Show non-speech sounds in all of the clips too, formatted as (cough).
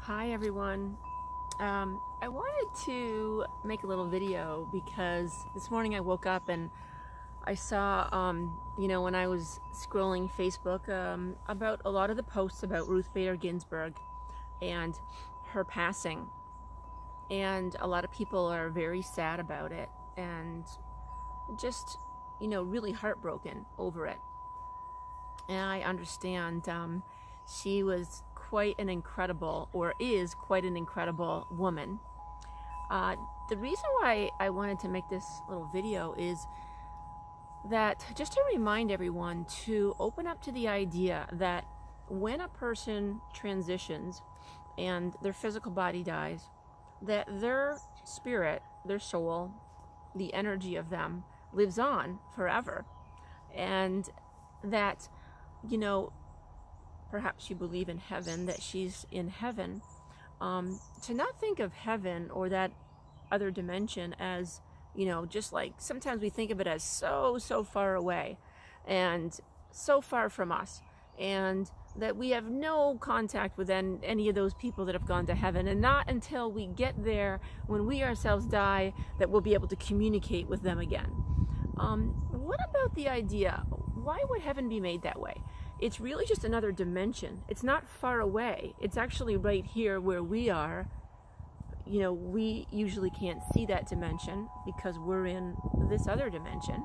Hi everyone. Um, I wanted to make a little video because this morning I woke up and I saw, um, you know, when I was scrolling Facebook um, about a lot of the posts about Ruth Bader Ginsburg and her passing. And a lot of people are very sad about it and just, you know, really heartbroken over it. And I understand um, she was quite an incredible, or is quite an incredible woman. Uh, the reason why I wanted to make this little video is that just to remind everyone to open up to the idea that when a person transitions and their physical body dies, that their spirit, their soul, the energy of them lives on forever. And that, you know, perhaps you believe in heaven, that she's in heaven, um, to not think of heaven or that other dimension as, you know, just like sometimes we think of it as so, so far away and so far from us. And that we have no contact with any of those people that have gone to heaven and not until we get there when we ourselves die that we'll be able to communicate with them again um, what about the idea why would heaven be made that way it's really just another dimension. It's not far away. It's actually right here where we are. You know, we usually can't see that dimension because we're in this other dimension.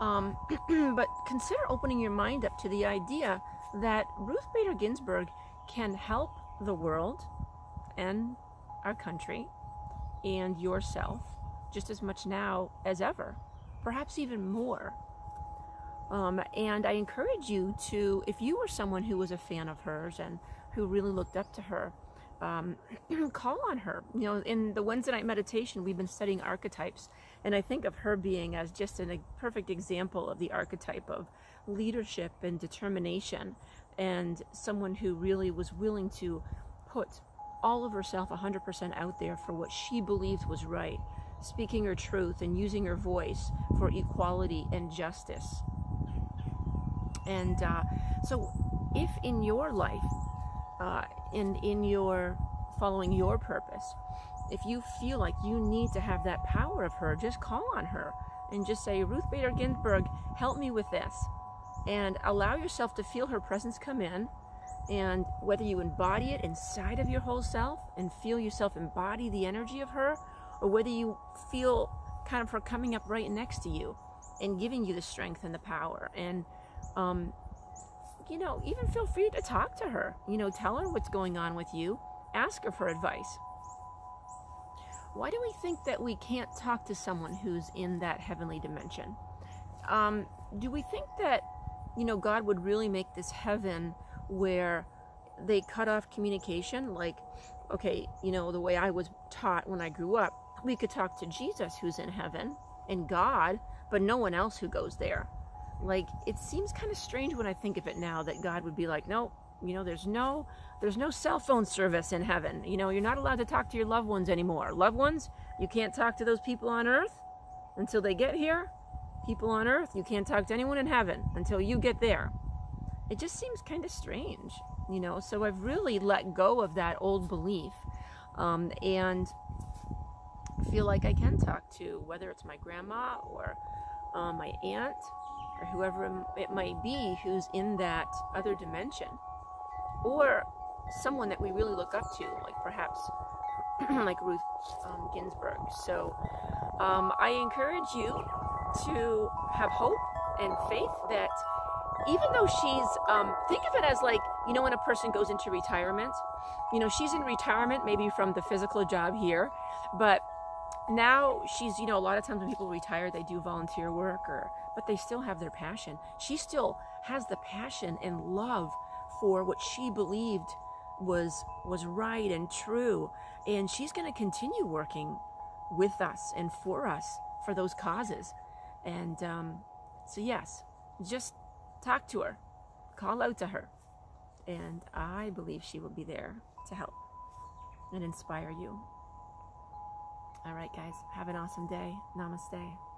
Um, (clears throat) but consider opening your mind up to the idea that Ruth Bader Ginsburg can help the world and our country and yourself just as much now as ever, perhaps even more. Um, and I encourage you to, if you were someone who was a fan of hers and who really looked up to her, um, (clears throat) call on her. You know, in the Wednesday night meditation, we've been studying archetypes, and I think of her being as just an, a perfect example of the archetype of leadership and determination, and someone who really was willing to put all of herself 100% out there for what she believed was right, speaking her truth and using her voice for equality and justice. And uh, so, if in your life, uh, in in your following your purpose, if you feel like you need to have that power of her, just call on her and just say, Ruth Bader Ginsburg, help me with this, and allow yourself to feel her presence come in. And whether you embody it inside of your whole self and feel yourself embody the energy of her, or whether you feel kind of her coming up right next to you and giving you the strength and the power and um, you know, even feel free to talk to her. You know, tell her what's going on with you. Ask her for advice. Why do we think that we can't talk to someone who's in that heavenly dimension? Um, do we think that, you know, God would really make this heaven where they cut off communication? Like, okay, you know, the way I was taught when I grew up, we could talk to Jesus who's in heaven and God, but no one else who goes there. Like, it seems kind of strange when I think of it now that God would be like, no, you know, there's no, there's no cell phone service in heaven. You know, you're not allowed to talk to your loved ones anymore. Loved ones, you can't talk to those people on earth until they get here. People on earth, you can't talk to anyone in heaven until you get there. It just seems kind of strange, you know. So I've really let go of that old belief um, and feel like I can talk to, whether it's my grandma or uh, my aunt or whoever it might be who's in that other dimension. Or someone that we really look up to, like perhaps (clears throat) like Ruth um, Ginsburg. So um, I encourage you to have hope and faith that even though she's, um, think of it as like, you know, when a person goes into retirement, you know, she's in retirement maybe from the physical job here, but now she's you know a lot of times when people retire they do volunteer work or but they still have their passion. She still has the passion and love for what she believed was was right and true. And she's going to continue working with us and for us for those causes. And um, so yes just talk to her call out to her. And i believe she will be there to help and inspire you all right, guys, have an awesome day. Namaste.